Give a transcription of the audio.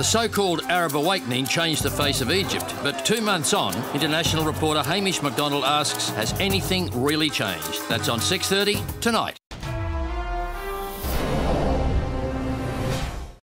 The so-called Arab awakening changed the face of Egypt, but two months on, international reporter Hamish Macdonald asks, has anything really changed? That's on 6.30 tonight.